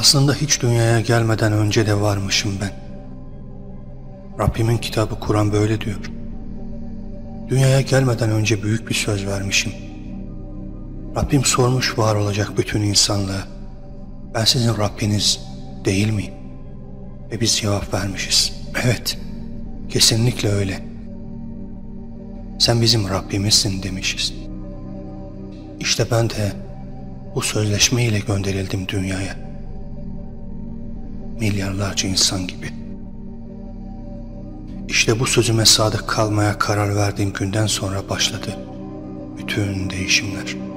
Aslında hiç dünyaya gelmeden önce de varmışım ben. Rabbimin kitabı Kur'an böyle diyor. Dünyaya gelmeden önce büyük bir söz vermişim. Rabbim sormuş var olacak bütün insanlığa. Ben sizin Rabbiniz değil miyim? Ve biz cevap vermişiz. Evet, kesinlikle öyle. Sen bizim Rabbimizsin demişiz. İşte ben de bu sözleşme ile gönderildim dünyaya. Milyarlarca insan gibi. İşte bu sözüme sadık kalmaya karar verdiğim günden sonra başladı bütün değişimler.''